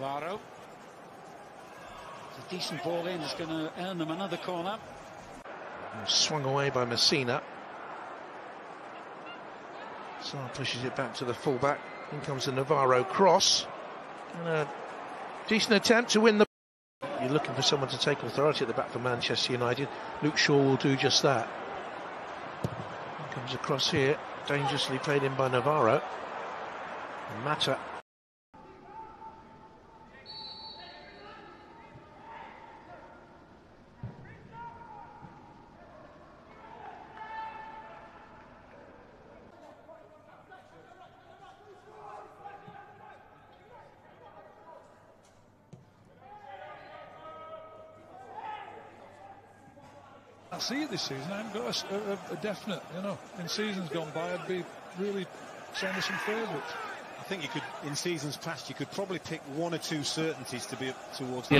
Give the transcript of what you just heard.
Navarro. It's a decent ball in, it's going to earn them another corner. Swung away by Messina. Sarr pushes it back to the fullback. In comes the Navarro cross. And a decent attempt to win the. You're looking for someone to take authority at the back for Manchester United. Luke Shaw will do just that. Comes across here, dangerously played in by Navarro. Mata I see it this season. I haven't got a, a, a, definite, you know. In seasons gone by, I'd be really saying there's some favourites. I think you could, in seasons past, you could probably pick one or two certainties to be towards. You know.